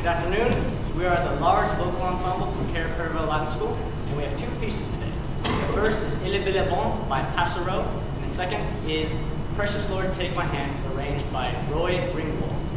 Good afternoon. We are the large vocal ensemble from Cair Paravel Latin School, and we have two pieces today. The first is Il est bon by Passereau, and the second is Precious Lord Take My Hand, arranged by Roy Ringwald.